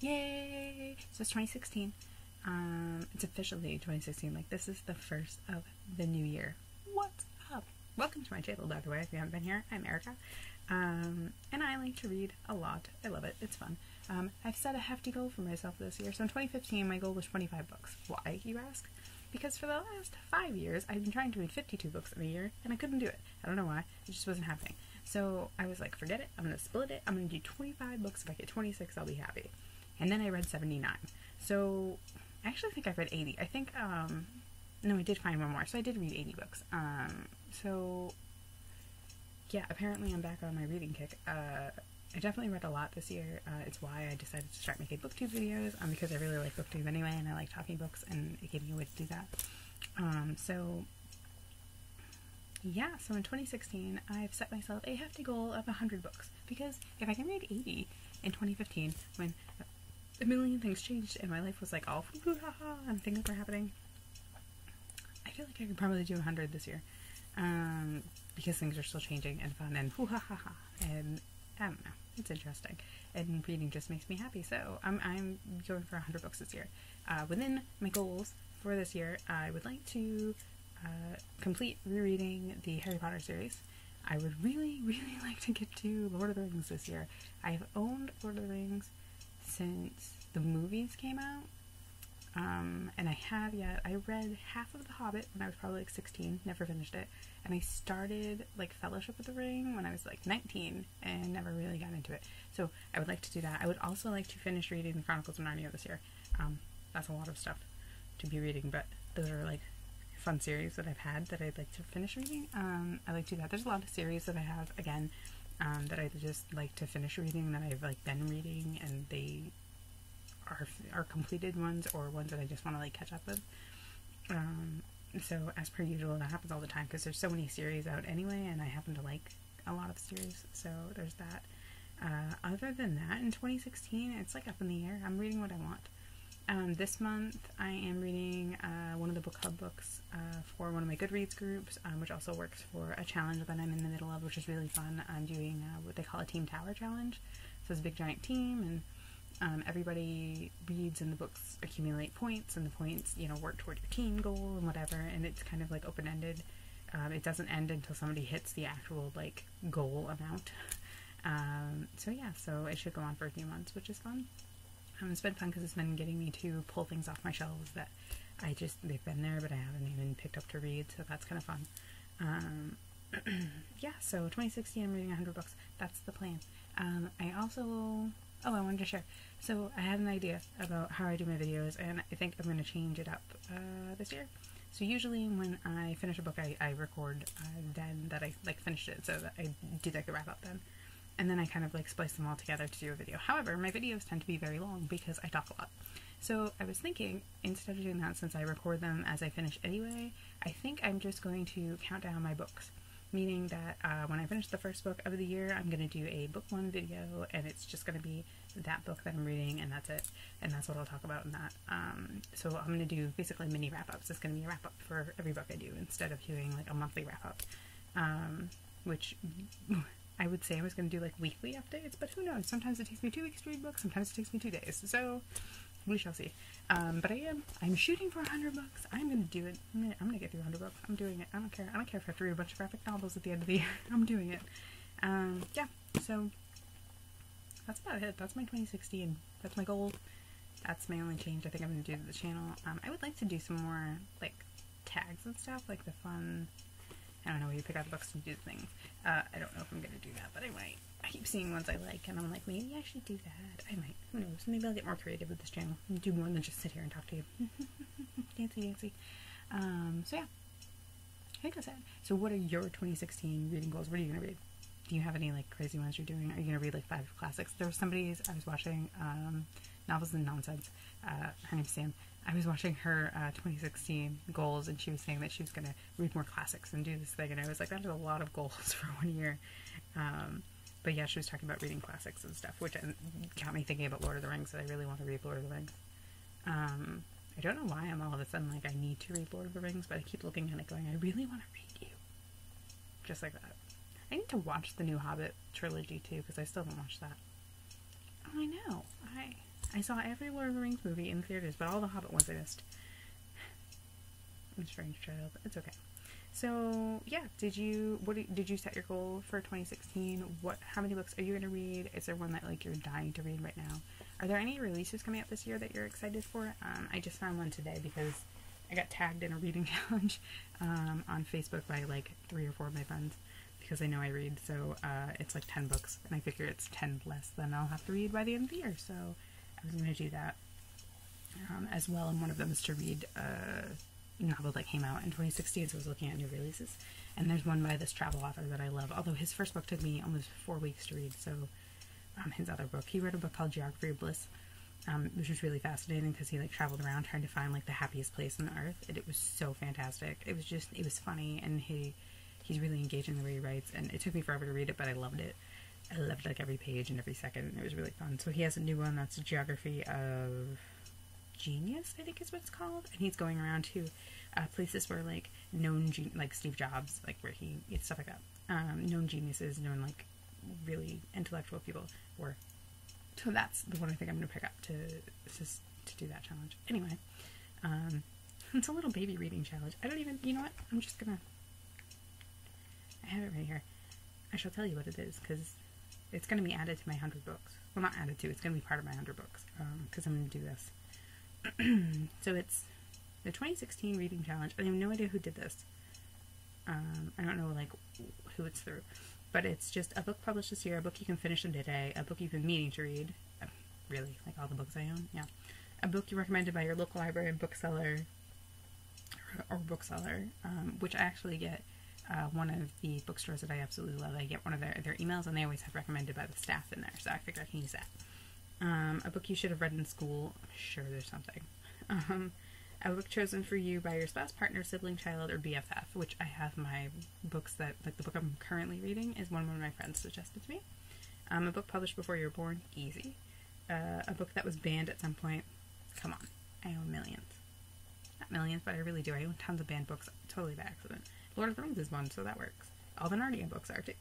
Yay! So it's 2016. Um, it's officially 2016. Like, this is the first of the new year. What's up? Welcome to my channel, by the way, if you haven't been here. I'm Erika. Um, and I like to read a lot. I love it. It's fun. Um, I've set a hefty goal for myself this year. So in 2015, my goal was 25 books. Why, you ask? Because for the last five years, I've been trying to read 52 books in a year, and I couldn't do it. I don't know why. It just wasn't happening. So I was like, forget it. I'm going to split it. I'm going to do 25 books. If I get 26, I'll be happy. And then I read 79. So I actually think I've read 80. I think, um, no, I did find one more. So I did read 80 books. Um, so yeah, apparently I'm back on my reading kick. Uh, I definitely read a lot this year. Uh, it's why I decided to start making booktube videos, um, because I really like booktube anyway, and I like talking books, and it gave me a way to do that. Um, so, yeah, so in 2016, I've set myself a hefty goal of 100 books, because if I can read 80 in 2015, when a million things changed and my life was like all and things were happening, I feel like I could probably do 100 this year. Um, because things are still changing and fun and and I don't know, it's interesting and reading just makes me happy. So I'm I'm going for 100 books this year. Uh, within my goals for this year, I would like to uh, complete rereading the Harry Potter series. I would really, really like to get to Lord of the Rings this year. I have owned Lord of the Rings since the movies came out, um, and I have yet. I read half of The Hobbit when I was probably like 16, never finished it, and I started like Fellowship of the Ring when I was like 19 and never really got into it. So I would like to do that. I would also like to finish reading the Chronicles of Narnia this year. Um, that's a lot of stuff to be reading, but those are like fun series that I've had that I'd like to finish reading. Um, I like to do that. There's a lot of series that I have again um, that I just like to finish reading that I've like been reading and they are are completed ones or ones that I just want to like catch up with. Um, so as per usual, that happens all the time because there's so many series out anyway, and I happen to like a lot of series. So there's that. Uh, other than that, in 2016, it's like up in the air. I'm reading what I want. Um, this month, I am reading uh, one of the book club books uh, for one of my Goodreads groups, um, which also works for a challenge that I'm in the middle of, which is really fun. I'm doing uh, what they call a Team Tower Challenge. So it's a big giant team, and um, everybody reads and the books accumulate points, and the points, you know, work toward your team goal and whatever. And it's kind of like open ended. Um, it doesn't end until somebody hits the actual like goal amount. Um, so yeah, so it should go on for a few months, which is fun. Um, it's been fun because it's been getting me to pull things off my shelves that I just they've been there, but I haven't even picked up to read. So that's kind of fun. Um, yeah, so 2016, I'm reading 100 books. That's the plan. Um, I also Oh, I wanted to share. So I had an idea about how I do my videos, and I think I'm going to change it up uh, this year. So usually when I finish a book, I, I record uh, then that I like finished it, so that I do like a wrap up then, and then I kind of like splice them all together to do a video. However, my videos tend to be very long because I talk a lot. So I was thinking instead of doing that, since I record them as I finish anyway, I think I'm just going to count down my books meaning that uh, when I finish the first book of the year, I'm going to do a book one video, and it's just going to be that book that I'm reading, and that's it. And that's what I'll talk about in that. Um, so I'm going to do basically mini wrap ups. It's going to be a wrap up for every book I do instead of doing like a monthly wrap up, um, which I would say I was going to do like weekly updates, but who knows? Sometimes it takes me two weeks to read books, sometimes it takes me two days. So we shall see. Um, but I am. I'm shooting for 100 bucks. I'm gonna do it. I'm gonna, get through 100 bucks. I'm doing it. I don't care. I don't care if I have to read a bunch of graphic novels at the end of the year. I'm doing it. Um, yeah. So that's about it. That's my 2016. That's my goal. That's my only change I think I'm gonna do to the channel. Um, I would like to do some more like tags and stuff, like the fun. I don't know where you pick out the books and do the things. Uh, I don't know if I'm gonna do that, but I might. I keep seeing ones I like, and I'm like, maybe I should do that. I might. Who knows? Maybe I'll get more creative with this channel and do more than just sit here and talk to you. dancy, dancy. Um, so yeah, I think that's. So, what are your 2016 reading goals? What are you gonna read? Do you have any like crazy ones you're doing? Are you gonna read like five classics? There was somebody I was watching um, novels and nonsense. Uh, her name's Sam. I was watching her uh, 2016 goals, and she was saying that she was gonna read more classics and do this thing, and I was like, that is a lot of goals for one year. Um, but yeah, she was talking about reading classics and stuff, which got me thinking about Lord of the Rings. That I really want to read Lord of the Rings. Um, I don't know why I'm all of a sudden like I need to read Lord of the Rings, but I keep looking at it going, I really want to read you, just like that. I need to watch the new Hobbit trilogy too because I still haven't watched that. Oh, I know. I I saw every Lord of the Rings movie in theaters, but all the Hobbit ones I missed. I'm a strange child. It's okay. So yeah, did you what did you set your goal for 2016? What how many books are you to read? Is there one that like you're dying to read right now? Are there any releases coming out this year that you're excited for? Um, I just found one today because I got tagged in a reading challenge um, on Facebook by like three or four of my friends because I know I read. So uh, it's like 10 books, and I figure it's 10 less than I'll have to read by the end of the year. So I was going to do that um, as well. And one of them is to read a novel that came out in 2016. So I was looking at new releases. And there's one by this travel author that I love. Although his first book took me almost four weeks to read. So um, his other book, he wrote a book called Geography of Bliss. Um, which was really fascinating because he like traveled around trying to find like the happiest place on the earth and it was so fantastic it was just it was funny and he he's really engaging the way he writes and it took me forever to read it but i loved it i loved like every page and every second and it was really fun so he has a new one that's geography of genius i think is what it's called and he's going around to uh, places where like known gen- like steve jobs like where he it's stuff like that um, known geniuses known like really intellectual people were so that's the one I think I'm to pick up to just to do that challenge. Anyway, um, it's a little baby reading challenge. I don't even, you know what? I'm just gonna. I have it right here. I shall tell you what it is because it's going to be added to my hundred books. Well, not added to. It's going to be part of my hundred books because um, I'm going to do this. so it's the 2016 reading challenge. I have no idea who did this. Um, I don't know like who it's through but it's just a book published this year, a book you can finish in a day, a book you've been meaning to read. Uh, really, like all the books I own, yeah. A book you recommended by your local library and bookseller, or, or bookseller, um, which I actually get. Uh, one of the bookstores that I absolutely love, I get one of their, their emails, and they always have recommended by the staff in there, so I figure I can use that. Um, a book you should have read in school. I'm sure there's something. Um, a book chosen for you by your spouse, partner, sibling, child, or BFF, which I have my books that, like the book I'm currently reading, is one one of my friends suggested to me. Um, a book published before you were born, easy. Uh, a book that was banned at some point, come on, I own millions. Not millions, but I really do. I own tons of banned books, totally by accident. Lord of the Rings is one, so that works. All the Narnia books are too.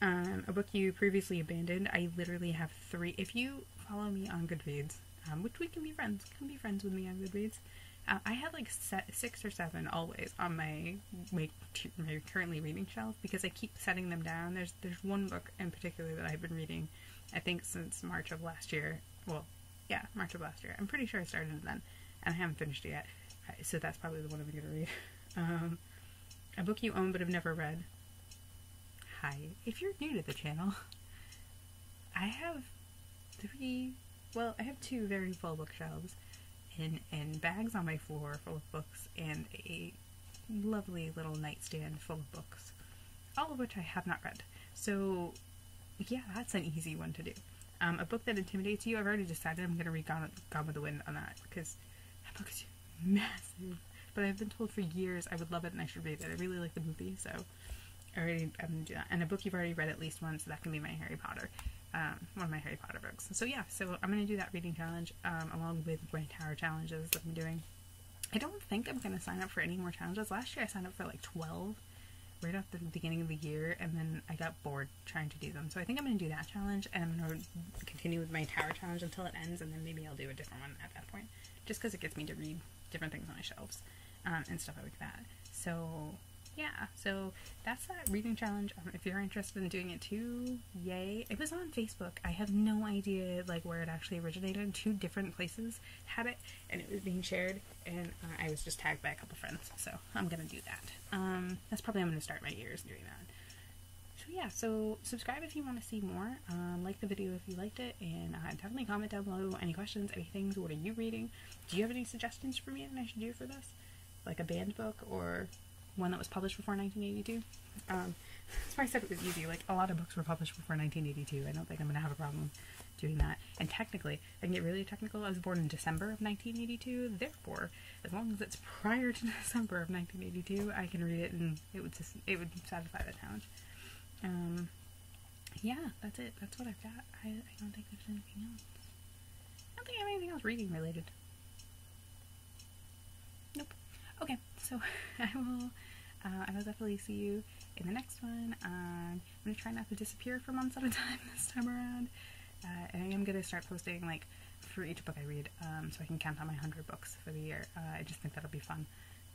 Um, a book you previously abandoned. I literally have three. If you follow me on Goodreads, um, which we can be friends, can be friends with me on Goodreads. Uh, I had like set, six or seven always on my, my my currently reading shelf because I keep setting them down. There's there's one book in particular that I've been reading, I think since March of last year. Well, yeah, March of last year. I'm pretty sure I started it then, and I haven't finished it yet. So that's probably the one I'm gonna read. Um, a book you own but have never read. Hi, if you're new to the channel, I have three. Well, I have two very full bookshelves and, and bags on my floor full of books and a lovely little nightstand full of books, all of which I have not read. So, yeah, that's an easy one to do. Um, a book that intimidates you, I've already decided I'm going to read Gone, Gone with the Wind on that because that book is massive. But I've been told for years I would love it and I should read it. I really like the movie, so I already I'm gonna do that. And a book you've already read at least once, so that can be my Harry Potter um, one of my Harry Potter books. So yeah, so I'm to do that reading challenge um, along with my tower challenges that I'm doing. I don't think I'm to sign up for any more challenges. Last year I signed up for like 12 right at the beginning of the year and then I got bored trying to do them. So I think I'm going to do that challenge and I'm going to continue with my tower challenge until it ends and then maybe I'll do a different one at that point just because it gets me to read different things on my shelves um, and stuff like that. So yeah, so that's that reading challenge. Um, if you're interested in doing it too, yay. It was on Facebook. I have no idea like where it actually originated. Two different places had it, and it was being shared, and uh, I was just tagged by a couple friends. So I'm gonna do that. Um, that's probably I'm gonna start my years doing that. So yeah, so subscribe if you want to see more. Um, like the video if you liked it, and uh, definitely comment down below any questions, any things. What are you reading? Do you have any suggestions for me that I should do for this? Like a banned book or one that was published before 1982. Um, that's why I said it was easy. Like a lot of books were published before 1982. I don't think I'm going to have a problem doing that. And technically, I can get really technical. I was born in December of 1982. Therefore, as long as it's prior to December of 1982, I can read it and it would just, it would satisfy the challenge. Um, yeah, that's it. That's what I've got. I, I don't think there's anything else. I don't think I have anything else reading related. Okay, so I will uh, I will definitely see you in the next one. Um, I'm to try not to disappear for months at a time this time around. Uh, and I am to start posting like for each book I read, um, so I can count on my hundred books for the year. Uh, I just think that'll be fun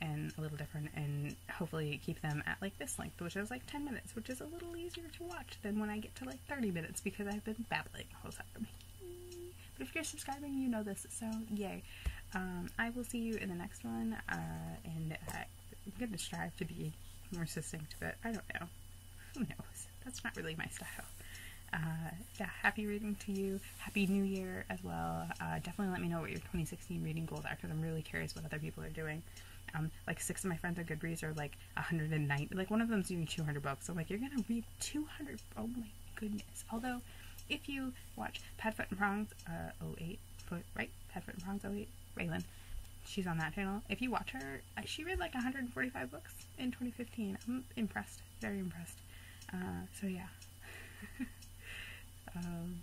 and a little different, and hopefully keep them at like this length, which is like ten minutes, which is a little easier to watch than when I get to like thirty minutes because I've been babbling the whole time. But if you're subscribing, you know this, so yay. Um, I will see you in the next one, uh, and uh, I'm going to strive to be more succinct, but I don't know. Who knows? That's not really my style. Uh, yeah, happy reading to you. Happy New Year as well. Uh, definitely let me know what your 2016 reading goals are because I'm really curious what other people are doing. Um, like six of my friends on Goodreads are like 190. Like one of them's doing 200 books. So I'm like, you're gonna read 200? Oh my goodness. Although, if you watch Padfoot and Prongs, uh, 08 foot right, Padfoot and 08, Raeleen, she's on that channel. If you watch her, uh, she read like 145 books in 2015. I'm impressed, very impressed. Uh, so yeah. um,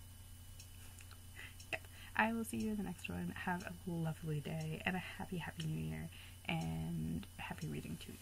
yep. I will see you in the next one. Have a lovely day and a happy, happy new year and happy reading to you.